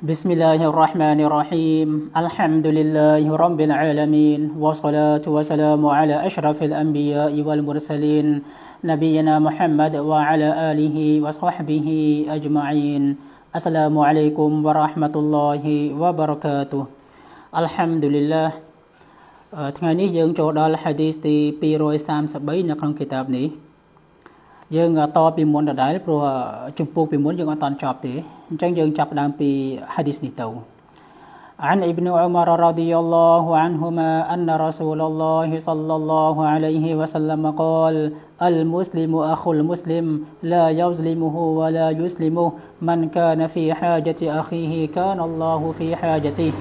بسم الله الرحمن الرحيم الحمد لله رب العالمين والصلاة والسلام على أشرف الأنبياء والمرسلين نبينا محمد وعلى آله وصحبه أجمعين السلام عليكم ورحمة الله وبركاته الحمد لله ថ្ងៃនេះយើងចូលដល់ hadith ទី233នៅក្នុងគីតាបនេះ យើងតពីមុនដដែលព្រោះចំពោះពីមុនយើងអត់តន់ចប់ទេអញ្ចឹងយើងចាប់ដើមពី hadith នេះទៅ عن ابن عمر رضي الله عنهما أن رسول الله صلى الله عليه وسلم قال المسلم أخو المسلم لا يظلمه ولا يسلمه من كان في حاجة أخيه كان الله في حاجته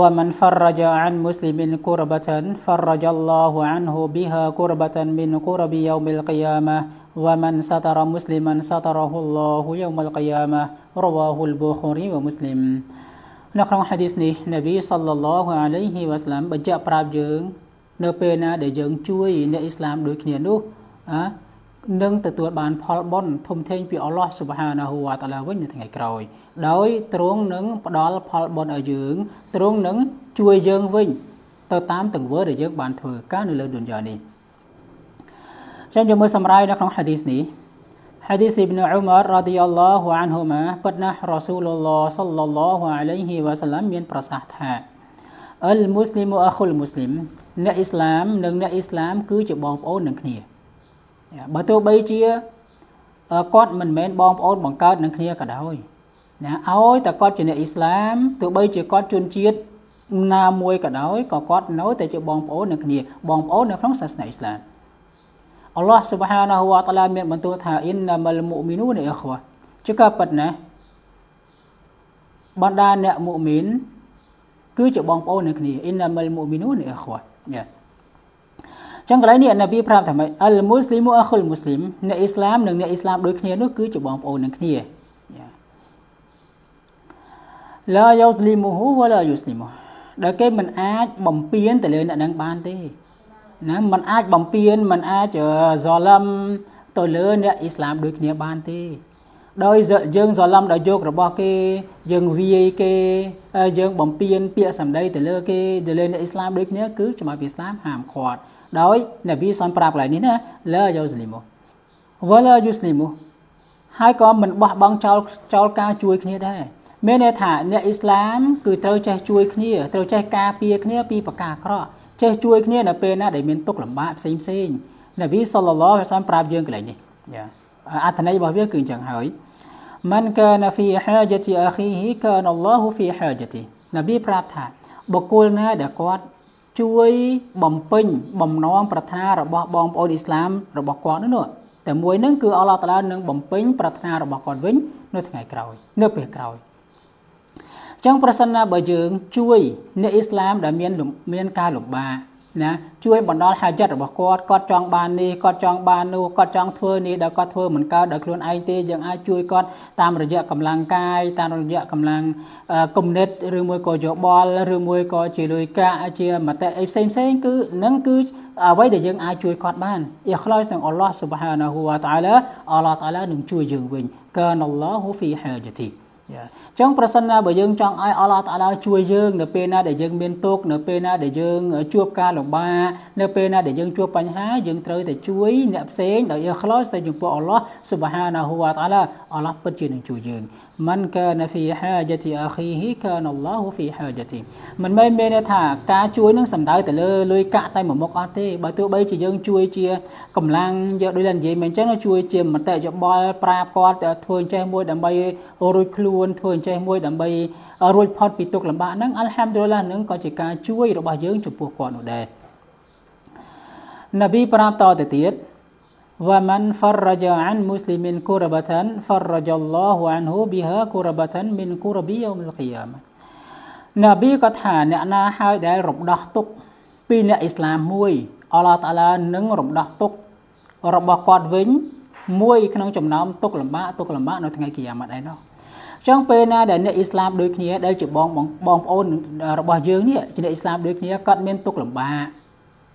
ومن فرج عن مسلم كربة فرج الله عنه بها كربة من كرب يوم القيامة ومن ستر مسلما ستره الله يوم القيامة رواه البخاري ومسلم នៅក្នុង hadith នេះនប៊ីសល្លឡោះអាឡៃហ៊ីវ៉ាស្លាមបញ្ជាក់ប្រាប់យើង នៅពេលណាដែលយើងជួយអ្នកអ៊ីស្លាមដូចគ្នានោះអា នឹងទទួលបានផលបុណ្យធំធេងពីអល់ឡោះស៊ុបហានាហ៊ូវតាឡាវិញនៅថ្ងៃក្រោយ ដោយទ្រង់នឹងផ្ដល់ផលបុណ្យឲ្យយើងទ្រង់នឹងជួយយើងវិញទៅតាមទង្វើដែលយើងបានធ្វើការនៅលើឌុនយ៉ានេះចឹងយើងមើលសម្រាយនៅក្នុងហាឌីសនេះហាឌីសអ៊ីប៊ីនអ៊ុមាររ៉ាឌីយ៉ាឡោះអានហ៊ូម៉ាពិតណាស់រ៉ាស៊ូលឡោះសល្លឡោះអាឡៃហ៊ីវ៉ាសាឡាមមានប្រសាសន៍ថាអលមូស្លីមអខុលមូស្លីមអ្នកអ៊ីស្លាមនិងអ្នកអ៊ីស្លាមគឺជាបងប្អូននឹងគ្នា បើទោះបីជាគាត់មិនមែនបងប្អូនបង្កើតនឹងគ្នាក៏ដោយណាឲ្យតែគាត់ជាអ្នកអ៊ីស្លាមទោះបីជាគាត់ជនជាតិណាមួយក៏ដោយក៏គាត់នៅតែជាបងប្អូននឹងគ្នាបងប្អូននៅក្នុងសាសនាអ៊ីស្លាមអល់ឡោះស៊ុបហានាហ៊ូវតាឡាមានបន្ទូលថាអ៊ីនណាមលមុមីនូនអ៊ីខ្វាជាការប៉ັດណាបណ្ដាអ្នកមុមីនគឺជាបងប្អូននឹងគ្នាអ៊ីនណាមលមុមីនូនអ៊ីខ្វាយ៉ា ចឹងកន្លែងនេះនប៊ីប្រាប់ថាម៉េចអលមូស្លីមអខុលមូស្លីមអ្នកអ៊ីស្លាមនិងអ្នកអ៊ីស្លាមដូចគ្នានោះគឺជាបងប្អូននឹងគ្នាឡាយោស្លីមហ៊ូវឡាយូស្លីមដែលគេមិនអាចបំពេញទៅលើអ្នកនឹងបានទេណាมันអាចបំពេញมันអាចហ្សឡាំទៅលើអ្នកអ៊ីស្លាមដូចគ្នាបានទេដោយយើងហ្សឡាំដោយយករបស់គេយើងវាយគេយើងបំពេញពាក្យសម្ដីទៅលើគេទៅលើអ្នកអ៊ីស្លាមដូចគ្នាគឺច្បាប់អ៊ីស្លាមហាមឃាត់ ដោយនប៊ីសនប្រាប់កន្លែងនេះណាឡាយូស្លីមវឡាយូស្លីមហើយក៏មិនបោះបង់ចោលចោលការជួយគ្នាដែរមានន័យថាអ្នកអ៊ីស្លាមគឺត្រូវចេះជួយគ្នាត្រូវចេះការពារគ្នាពីបកាអាក្រក់ចេះជួយគ្នានៅពេលណាដែលមានទុក្ខលំបាកផ្សេងផ្សេងនប៊ីសល្លឡោះអាសាមប្រាប់យើងកន្លែងនេះយ៉ាអត្ថន័យរបស់វាគឺអញ្ចឹងហើយមិនកានហ្វីហាជទីអាខីហ៊ីកានអល់ឡោះហ្វីហាជទីនប៊ីប្រាប់ថាបុគ្គលណាដែលគាត់ ជួយបំពេញបំណងប្រាថ្នារបស់បងប្អូនអ៊ីស្លាមរបស់គាត់នោះតែមួយនឹងគឺអល់ឡោះតាឡានឹងបំពេញប្រាថ្នារបស់គាត់វិញនៅថ្ងៃក្រោយនៅពេលក្រោយចឹងប្រសិនណាបើយើងជួយអ្នកអ៊ីស្លាមដែលមានមានការលំបាក ណាជួយបណ្ដាលហាចិត្តរបស់គាត់គាត់ចង់បាននេះគាត់ចង់បាននោះគាត់ចង់ធ្វើនេះដែលគាត់ធ្វើមិនកើតដោយខ្លួនឯងទេយើងអាចជួយគាត់តាមរយៈកម្លាំងកាយតាមរយៈកម្លាំងគំនិតឬមួយក៏យោបល់ឬមួយក៏ជាលុយកាក់ជាមតិអីផ្សេងផ្សេងគឺនឹងគឺអ្វីដែលយើងអាចជួយគាត់បានអ៊ីខ្លោសនឹងអល់ឡោះស៊ុបហានាហ៊ូវតាអាឡាអល់ឡោះតាអាឡានឹងជួយយើងវិញកានអល់ឡោះហ្វីហាជទី យ៉ាចឹងប្រសិនណាបើយើងចង់ឲ្យអល់ឡោះតាឡាជួយយើងនៅពេលណាដែលយើងមានទុក្ខនៅពេលណាដែលយើងជួបការលំបាកនៅពេលណាដែលយើងជួបបញ្ហាយើងត្រូវតែជួយអ្នកផ្សេងដោយអ៊ីខ្លោសទៅចំពោះអល់ឡោះស៊ុបហានាហ៊ូវតាឡាអល់ឡោះពិតជានឹងជួយយើង មិនកានហ្វីហាជទីអាខីហ៊ីកានអល់ឡោះហ្វីហាជទីមិនមែនមានថាការជួយនឹងសំដៅទៅលើលុយកាក់តែមួយមុខអត់ទេបើទោះបីជាយើងជួយជាកម្លាំងយកដូចតែនិយាយមែនអញ្ចឹងជួយជាមតិយោបល់ប្រាប់គាត់ធ្វើអញ្ចេះមួយដើម្បីរួចខ្លួនធ្វើអញ្ចេះមួយដើម្បីរួចផុតពីទុក្ខលំបាកហ្នឹងអល់ហាំឌុលឡានឹងក៏ជាការជួយរបស់យើងចំពោះគាត់នោះដែរនប៊ីប្រាប់តទៅទៀត ومن فرج عن مسلم كربة فرج الله عنه بها كربة من كرب يوم القيامة នប៊ីក៏ថាអ្នកណាហើយដែលរំដោះទុកពីអ្នកអ៊ីស្លាមមួយអល់ឡោះតាឡានឹងរំដោះទុករបស់គាត់វិញមួយក្នុងចំណោមទុកលំបាកទុកលំបាកនៅថ្ងៃគីយ៉ាម៉ាត់ឯណោះចឹងពេលណាដែលអ្នកអ៊ីស្លាមដូចគ្នាដែលជាបងបងប្អូនរបស់យើងនេះជាអ្នកអ៊ីស្លាមដូចគ្នាគាត់មានទុកលំបាក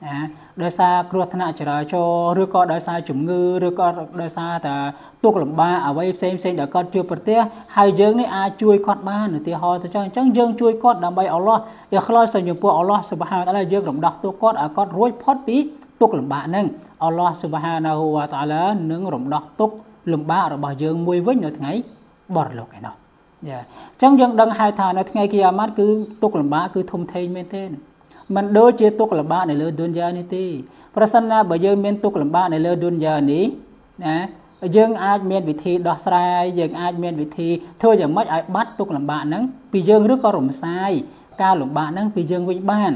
ណាដោយសារគ្រោះថ្នាក់ចរាចរណ៍ឬក៏ដោយសារជំងឺឬក៏ដោយសារតែទុកលំបាកអ្វីផ្សេងផ្សេងដែលគាត់ជួបប្រទះហើយយើងនេះអាចជួយគាត់បានឧទាហរណ៍ទៅចឹងអញ្ចឹងយើងជួយគាត់ដើម្បីអល់ឡោះឲ្យខ្លោចសញ្ញពរអល់ឡោះសុបហានតាឡាយើងរំដោះទុកគាត់ឲ្យគាត់រួចផុតពីទុកលំបាកហ្នឹងអល់ឡោះសុបហានាហ៊ូវតាឡានឹងរំដោះទុកលំបាករបស់យើងមួយវិញនៅថ្ងៃបរលោកឯណោះយ៉ាអញ្ចឹងយើងដឹងហើយថានៅថ្ងៃគីយ៉ាម៉ាត់គឺទុកលំបាកគឺធំធេងមែនទេ มันដូចជាទុកលំបាកនៅលើឌុនយ៉ានេះទេប្រសិនណាបើយើងមានទុកលំបាកនៅលើឌុនយ៉ានេះណាយើងអាចមានវិធីដោះស្រាយយើងអាចមានវិធីធ្វើយ៉ាងម៉េចឲ្យបាត់ទុកលំបាកហ្នឹងពីយើងឬក៏រំសាយការលំបាកហ្នឹងពីយើងវិញបាន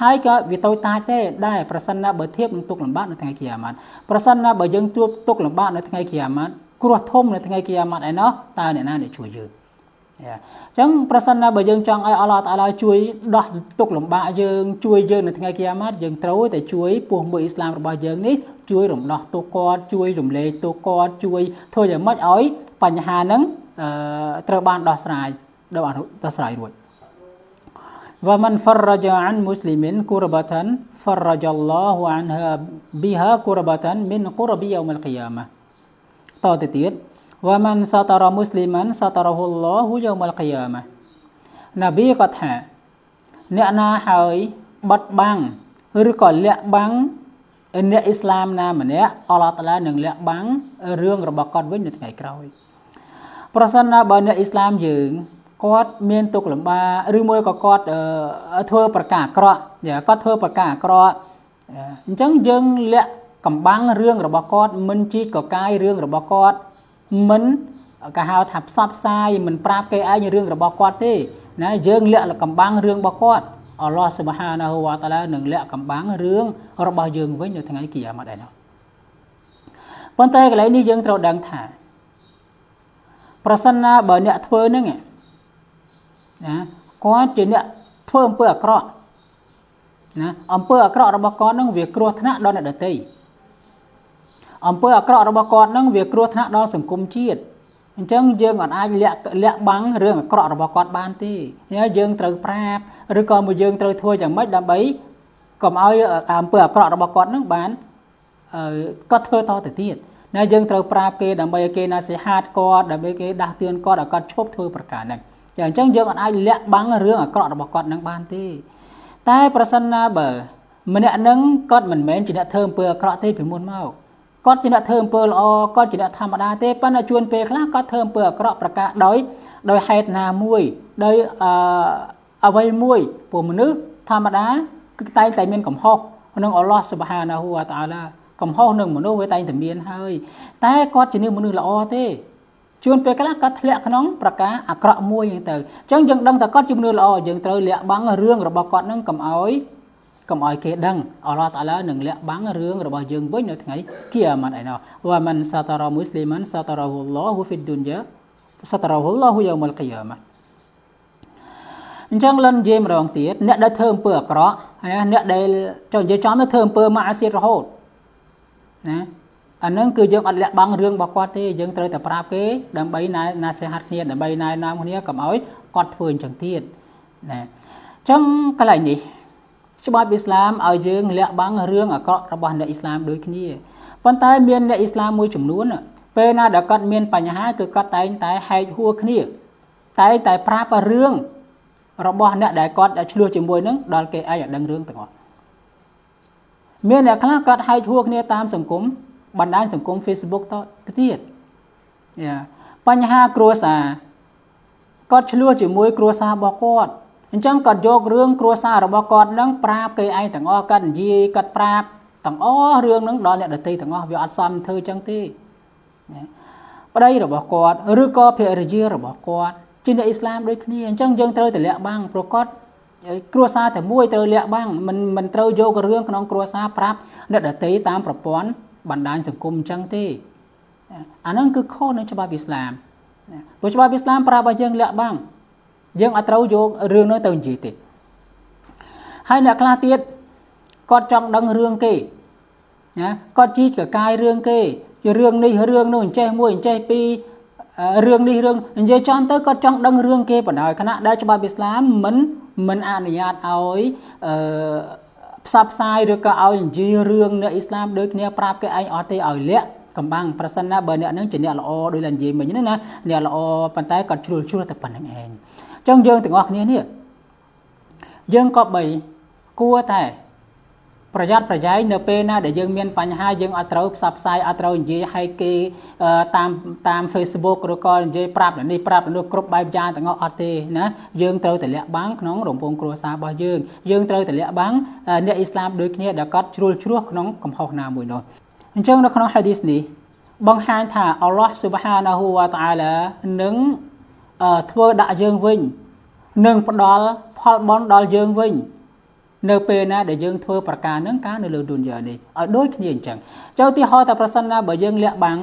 ហើយក៏វាតូចតាចទេដែរប្រសិនណាបើធៀបនឹងទុកលំបាកនៅថ្ងៃគីយ៉ាម៉ាត់ប្រសិនណាបើយើងជួបទុកលំបាកនៅថ្ងៃគីយ៉ាម៉ាត់គ្រោះធំនៅថ្ងៃគីយ៉ាម៉ាត់ឯណោះតើអ្នកណាអ្នកជួយយើង អញ្ចឹងប្រសិនណាបើយើងចង់ឲ្យអល់ឡោះតាឡាជួយដោះទុកលំបាកយើងជួយយើងនៅថ្ងៃគីយ៉ាម៉ាត់យើងត្រូវតែជួយពោះមួយអ៊ីស្លាមរបស់យើងនេះជួយរំដោះទុកគាត់ជួយរំលែកទុកគាត់ជួយធ្វើយ៉ាងម៉េចឲ្យបញ្ហាហ្នឹងត្រូវបានដោះស្រាយដោយបានដោះស្រាយរួច ومن فرج عن مسلم كربة فرج الله عنها بها كربة من قرب يوم القيامة តទៅទៀត វ៉ាមិនសាតារមុស្លីមិនសាតារហ៊ុលឡោហ៊ូយោមលកយ៉ាម៉ាណាប៊ីក៏ថា អ្នកណាហើយបត់បាំងឬក៏លាក់បាំងអ្នកអ៊ីស្លាមណាម្នាក់អល់ឡោះតាឡានឹងលាក់បាំងរឿងរបស់គាត់វិញនៅថ្ងៃក្រោយប្រសិនណាបើអ្នកអ៊ីស្លាមយើងគាត់មានទុកលំបាកឬមួយក៏គាត់ធ្វើប្រការអាក្រក់គាត់ធ្វើប្រការអាក្រក់អញ្ចឹងយើងលាក់កំបាំងរឿងរបស់គាត់មិនជីកកកាយរឿងរបស់គាត់ មិនគេហៅថាផ្សព្វផ្សាយមិនប្រាប់គេឯងរឿងរបស់គាត់ទេណាយើងលាក់កំបាំងរឿងរបស់គាត់អល់ឡោះសុបហានាហ៊ូវតាឡានឹងលាក់កំបាំងរឿងរបស់យើងវិញនៅថ្ងៃគីយ៉ាម៉ាត់ដែរនោះប៉ុន្តែកន្លែងនេះយើងត្រូវដឹងថាប្រសិនណាបើអ្នកធ្វើហ្នឹងណាគាត់ជាអ្នកធ្វើអំពើអាក្រក់ណាអំពើអាក្រក់របស់គាត់ហ្នឹងវាគ្រោះថ្នាក់ដល់អ្នកដទៃ អំពើអាក្រក់របស់គាត់នឹងវាគ្រោះថ្នាក់ដល់សង្គមជាតិអញ្ចឹងយើងមិនអាចលាក់លាក់បាំងរឿងអាក្រក់របស់គាត់បានទេយើងត្រូវប្រាប់ឬក៏មួយយើងត្រូវធ្វើយ៉ាងម៉េចដើម្បីកុំឲ្យអំពើអាក្រក់របស់គាត់នឹងបានគាត់ធ្វើតទៅទៀតណាយើងត្រូវប្រាប់គេដើម្បីឲ្យគេណាសិហាតគាត់ដើម្បីគេដាស់តឿនគាត់ឲ្យគាត់ឈប់ធ្វើប្រការហ្នឹងចាអញ្ចឹងយើងអាចលាក់បាំងរឿងអាក្រក់របស់គាត់នឹងបានទេ តែប្រសិនណាបើម្នាក់នឹងគាត់មិនមែនជាអ្នកធ្វើអំពើអាក្រក់ទេពីមុនមក គាត់ជាអ្នកធ្វើអំពើល្អគាត់ជាអ្នកធម្មតាទេប៉ុន្តែជួនពេលខ្លះគាត់ធ្វើអំពើអាក្រក់ប្រកាសដោយដោយហេតុណាមួយដោយអឺអ្វីមួយពួកមនុស្សធម្មតាគឺតែងតែមានកំហុសក្នុងអល់ឡោះសុបហានាហ៊ូវតាឡាកំហុសនឹងមនុស្សវាតែងតែមានហើយ តែគាត់ជាមនុស្សល្អទេជួនពេលខ្លះគាត់ធ្លាក់ក្នុងប្រការអាក្រក់មួយហ្នឹងទៅអញ្ចឹងយើងដឹងថាគាត់ជាមនុស្សល្អយើងត្រូវលាក់បាំងរឿងរបស់គាត់ហ្នឹងកុំឲ្យ កុំឲ្យគេដឹងអល់ឡោះតាឡានឹងលាក់បាំងរឿងរបស់យើងវិញនៅថ្ងៃគីយ៉ាម៉ាត់ឯណោះវ៉ាមិនសាតារ៉ាមូស្លីមិនសាតារ៉ាហ៊ូឡោហ៊ូហ្វីឌុនយ៉ាសាតារ៉ាហ៊ូឡោហ៊ូយ៉ាមុលគីយ៉ាម៉ាត់អញ្ចឹងលិននិយាយម្ដងទៀតអ្នកដែលធ្វើអំពើអាក្រក់អ្នកដែលចង់និយាយចំទៅធ្វើអំពើមកអាសៀតរហូតណាអានឹងគឺយើងអត់លាក់បាំងរឿងរបស់គាត់ទេយើងត្រូវតែប្រាប់គេដើម្បីណែណាសេហាត់គ្នាដើម្បីណែនាំគ្នាកុំឲ្យគាត់ធ្វើអញ្ចឹងទៀតណាអញ្ចឹងកន្លែងនេះ ច្បាប់អ៊ីស្លាមឲ្យយើងលាក់បាំងរឿងអាក្រក់របស់អ្នកអ៊ីស្លាមដូចគ្នាប៉ុន្តែមានអ្នកអ៊ីស្លាមមួយចំនួនពេលណាដែលគាត់មានបញ្ហាគឺគាត់តែងតែហែកហួរគ្នាតែងតែប្រាប់រឿងរបស់អ្នកដែលគាត់ឆ្លោះជាមួយនឹងដល់គេឯងឲ្យដឹងរឿងទាំងអស់មានអ្នកខ្លះគាត់ហែកហួរគ្នាតាមសង្គមបណ្ដាញសង្គម Facebook តទៀតយ៉ាបញ្ហាគ្រួសារគាត់ឆ្លោះជាមួយគ្រួសាររបស់គាត់ អញ្ចឹងគាត់យករឿងគ្រួសាររបស់គាត់នឹងប្រាប់គេឯងទាំងអស់គាត់និយាយគាត់ប្រាប់ទាំងអស់រឿងនឹងដល់អ្នកដតីទាំងអស់វាអត់សមធ្វើអញ្ចឹងទេប្តីរបស់គាត់ឬក៏ភរិយារបស់គាត់ជាអ្នកអ៊ីស្លាមដូចគ្នាអញ្ចឹងយើងត្រូវតែលាក់បាំងប្រកបគ្រួសារតែមួយត្រូវលាក់បាំងមិនមិនត្រូវយករឿងក្នុងគ្រួសារប្រាប់អ្នកដតីតាមប្រព័ន្ធបណ្ដាញសង្គមអញ្ចឹងទេអាហ្នឹងគឺខុសនឹងច្បាប់អ៊ីស្លាមព្រោះច្បាប់អ៊ីស្លាមប្រាប់ឲ្យយើងលាក់បាំង យើងអត់ត្រូវយករឿងនោះទៅនិយាយទេហើយអ្នកខ្លះទៀតគាត់ចង់ដឹងរឿងគេណាគាត់ជីកកកាយរឿងគេជារឿងនេះរឿងនោះអញ្ចេះមួយអញ្ចេះពីររឿងនេះរឿងនិយាយចំទៅគាត់ចង់ដឹងរឿងគេបណ្ដោយគណៈដែលច្បាប់អ៊ីស្លាមមិនមិនអនុញ្ញាតឲ្យអឺផ្សព្វផ្សាយឬក៏ឲ្យនិយាយរឿងនៅអ៊ីស្លាមដូចគ្នាប្រាប់គេឯងអត់ទេឲ្យលាក់កំបាំងប្រសិនណាបើអ្នកនឹងជាអ្នកល្អដោយតែនិយាយមិញហ្នឹងណាអ្នកល្អប៉ុន្តែគាត់ជ្រុលជ្រុលតែប៉ុណ្្នឹងឯងអញ្ចឹងយើងទាំងអស់គ្នានេះយើងក៏បីគួរតែប្រយ័ត្នប្រយែងនៅពេលណាដែលយើងមានបញ្ហាយើងអត់ត្រូវផ្សព្វផ្សាយអត់ត្រូវនិយាយឲ្យគេតាមតាម Facebook ឬក៏និយាយប្រាប់នេះប្រាប់នោះគ្រប់បែបយ៉ាងទាំងអស់អត់ទេណាយើងត្រូវតែលាក់បាំងក្នុងរំពងគ្រួសាររបស់យើងយើងត្រូវតែលាក់បាំងអ្នកអ៊ីស្លាមដូចគ្នាដែលគាត់ជ្រុលជ្រោះក្នុងកំហុសណាមួយនោះអញ្ចឹងនៅក្នុង hadith នេះបង្ហាញថាអល់ឡោះ Subhanahu wa Ta'ala នឹង ធ្វើដាក់យើងវិញនឹងផ្ដល់ផលបុណ្យដល់យើងវិញ នៅពេលណាដែលយើងធ្វើប្រការនឹងការនៅលើឌុនយ៉ានេះឲ្យដូចគ្នាអញ្ចឹងចូលទីហោតែប្រសិនណាបើយើងលាក់បាំង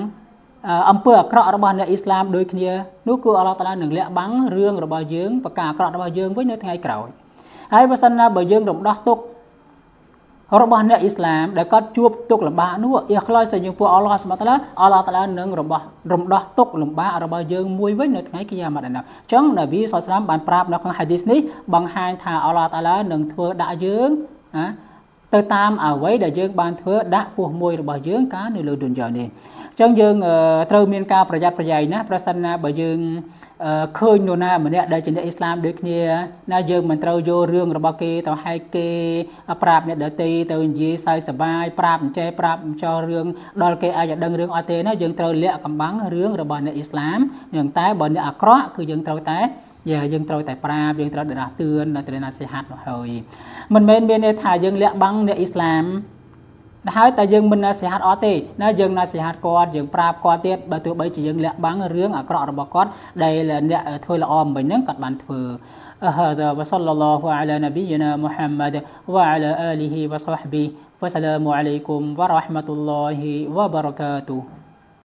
អំពើអាក្រក់របស់អ្នកអ៊ីស្លាមដូចគ្នានោះគឺអល់ឡោះតាឡានឹងលាក់បាំងរឿងរបស់យើងប្រការអាក្រក់របស់យើងវិញនៅថ្ងៃក្រោយហើយបើសិនណាបើយើងរំដោះទុក របស់អ្នកអ៊ីស្លាមដែលគាត់ជួបទុកលំបាកនោះអ៊ីខ្លោចទៅយើងពួកអល់ឡោះស្មតឡាអល់ឡោះតាឡានឹងរបស់រំដោះទុកលំបាករបស់យើងមួយវិញនៅថ្ងៃគីយ៉ាម៉ាត់នេះអញ្ចឹងនប៊ីសុលស្លាមបានប្រាប់នៅក្នុងហាឌីសនេះបង្ហាញថាអល់ឡោះតាឡានឹងធ្វើដាក់យើងណាទៅតាមអ្វីដែលយើងបានធ្វើដាក់ពោះមួយរបស់យើងកាលនៅលើឌុនយ៉ានេះអញ្ចឹងយើងត្រូវមានការប្រយ័ត្នប្រយែងណាប្រសិនណាបើយើង ឃើញនរណាម្នាក់ដែលជាអ្នកអ៊ីស្លាមដូចគ្នាណាយើងមិនត្រូវយករឿងរបស់គេទៅហែកគេប្រាប់អ្នកដទៃទៅនិយាយសើចសប្បាយប្រាប់អញ្ចេះប្រាប់ចោលរឿងដល់គេអាចដឹងរឿងអត់ទេណាយើងត្រូវលាក់កំបាំងរឿងរបស់អ្នកអ៊ីស្លាមយ៉ាងតែបើអ្នកអាក្រក់គឺយើងត្រូវតែយ៉ាយើងត្រូវតែប្រាប់យើងត្រូវតែដាស់តឿនត្រូវណាសិហាត់នោះហើយមិនមែនមានន័យថាយើងលាក់បាំងអ្នកអ៊ីស្លាម ហើយតែយើងមិនណាសិហាត់អត់ទេណាយើងណាសិហាត់គាត់យើងប្រាប់គាត់ទៀតបើទោះបីជាយើងលាក់បាំងរឿងអាក្រក់របស់គាត់ដែលអ្នកធ្វើល្អមិញហ្នឹងគាត់បានធ្វើ هذا وصلى الله على نبينا محمد وعلى آله وصحبه والسلام عليكم ورحمة الله وبركاته